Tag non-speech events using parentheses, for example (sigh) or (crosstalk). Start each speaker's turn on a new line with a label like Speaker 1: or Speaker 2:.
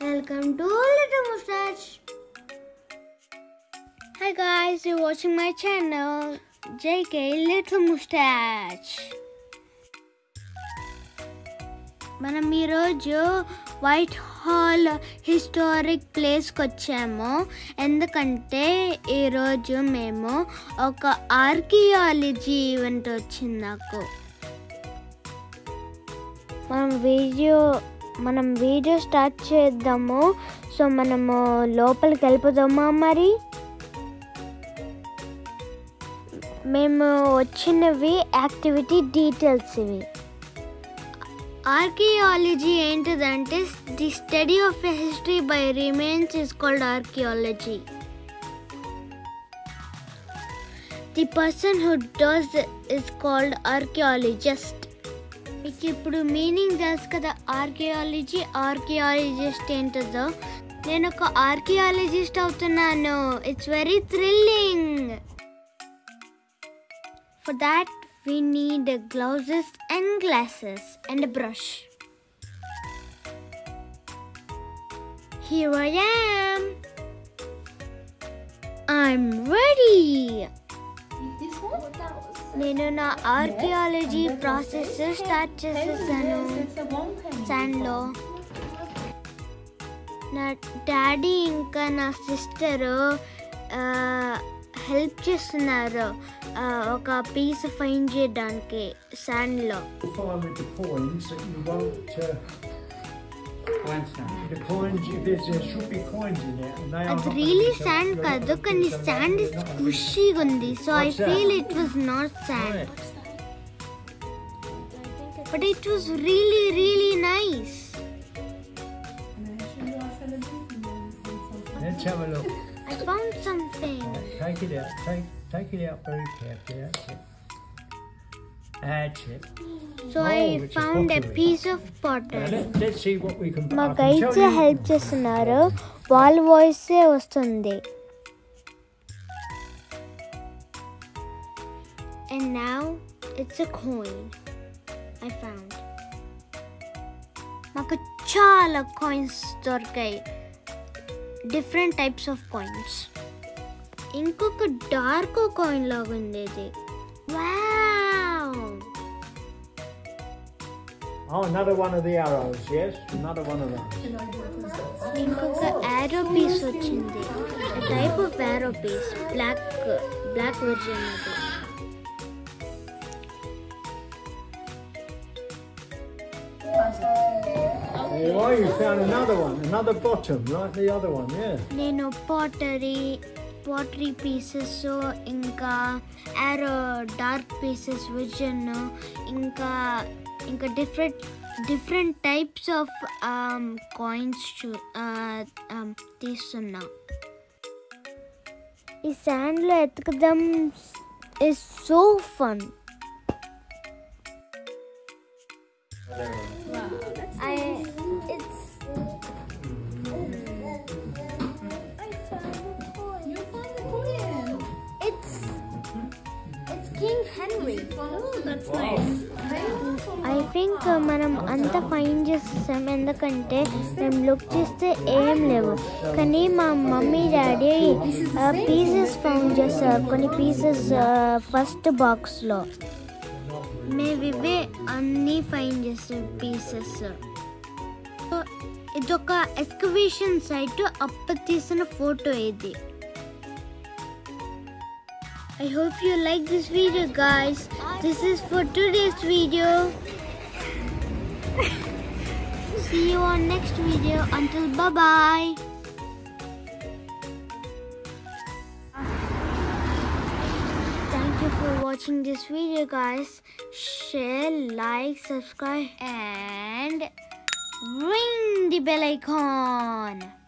Speaker 1: Welcome to Little Mustache. Hi guys, you're watching my channel, JK Little Mustache. మనం ఈరోజు white hall historic ప్లేస్కి వచ్చాము ఎందుకంటే ఈరోజు మేము ఒక ఆర్కియాలజీ ఈవెంట్ వచ్చింది నాకు మనం వీడియో మనం వీడియో స్టార్ట్ చేద్దాము. సో మనము లోపలికి వెళ్ళిపోదామా మరి? మేము వచ్చినవి యాక్టివిటీ డీటెయిల్స్ ఇవి. ఆర్కియాలజీ ఏంటిదంటే the study of history by remains is called archaeology. The person who does is called archaeologist. మీకు ఇప్పుడు మీనింగ్ తెలుసు కదా ఆర్కియాలజీ ఆర్కియాలజిస్ట్ ఏంటదో నేను ఒక ఆర్కియాలజిస్ట్ అవుతున్నాను it's very thrilling for that we need gloves and glasses and brush Here I am. I'm ready.
Speaker 2: This one?
Speaker 1: నేను నా archaeology process start చేసేసాను.
Speaker 2: It's
Speaker 1: నా డాడీ ఇంకా నా సిస్టరు హెల్ప్ చేస్తున్నారు. ఒక పీస్ ఫైన్ చేయడానికి శాండ్లో
Speaker 3: It's It really sand kadu, and the
Speaker 1: sand
Speaker 3: is squishy
Speaker 1: gundi,
Speaker 3: so I
Speaker 1: feel
Speaker 3: it
Speaker 1: was
Speaker 3: not sand.
Speaker 1: But it was really, really nice.
Speaker 3: Let's have a look.
Speaker 1: I found something.
Speaker 3: Take it out. Take, take it out very carefully. That's it. That's it.
Speaker 1: So
Speaker 3: Oh,
Speaker 1: I
Speaker 3: it's a
Speaker 1: found a
Speaker 3: pottery.
Speaker 1: Piece of
Speaker 3: Now
Speaker 1: potter
Speaker 3: let, let's see what we can.
Speaker 1: మా
Speaker 3: I can
Speaker 1: guides
Speaker 3: tell you-
Speaker 1: help చేస్తున్నారు వాళ్ళ వాయిసే వస్తుంది and now it's a coin I found మాకు చాలా coins దొరికాయి different types of coins ఇంకొక dark coin లాగా ఉంది ఇది wow
Speaker 3: Oh, another one of the arrows. Yes, another one of those.
Speaker 1: ఇంకొక యారో పీస్ వచ్చింది type of arrow piece black black version అది
Speaker 3: There you are. You found another one. Another bottom, like the other one. Yeah.
Speaker 1: నేను pottery pottery pieces ఇంకా arrow dark pieces vision ఇంకా ఇంకా different different types of coins చూ తీస్తున్నా ఈ శాండ్లో ఎతకడం is so fun I it's
Speaker 2: You found the coin.
Speaker 1: it's it's King Henry.
Speaker 2: Oh, that's nice.
Speaker 1: Think మనం అంత fine చేస్తాం ఎందుకంటే మేము లుక్ చేస్తే ఏం లేవు. కానీ మా మమ్మీ డాడీ పీసెస్ ఫౌండ్ చేస్తారు కొన్ని పీసెస్ ఫస్ట్ బాక్స్లో మేము ఇవే అన్నీ ఫైన్ చేస్తాం పీసెస్ ఇదొక ఎక్స్కవేషన్ సైట్ అప్పుడు తీసిన ఫోటో ఇది. I hope you like this video guys. This is for today's video. (laughs) See you on next video. Until bye bye. Thank you for watching this video guys. Share, like, subscribe and ring the bell icon.